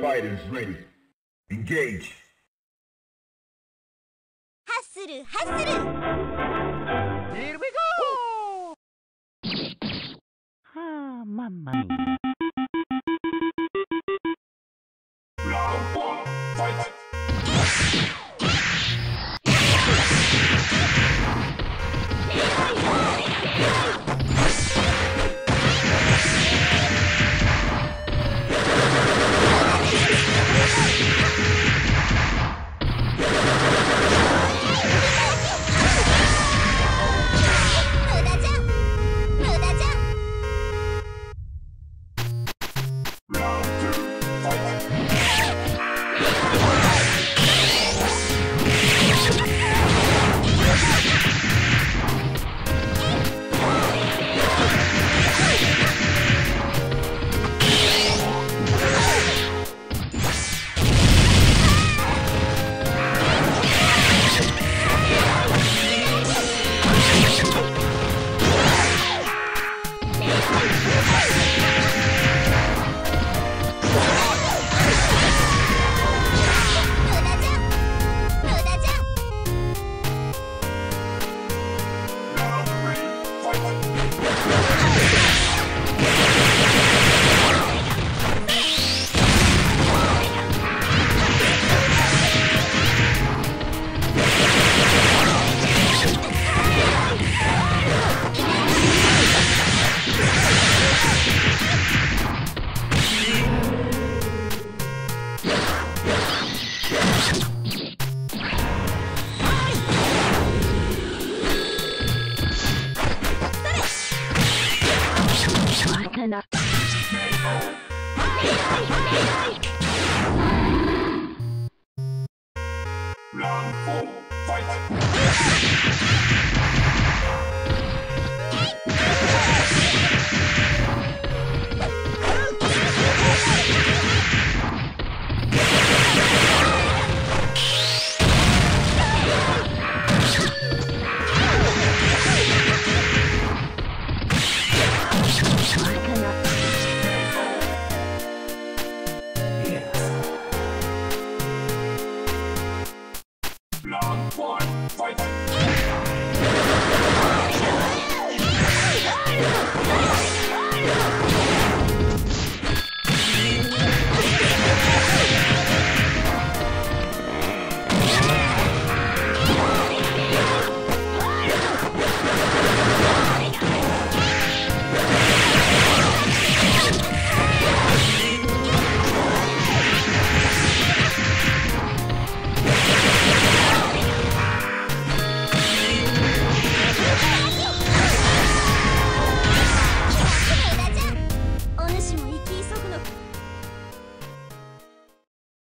fighters ready. Engage. ハッスルハッスル Here we go! Ah, mamma mia. Round four, fight. One, fight!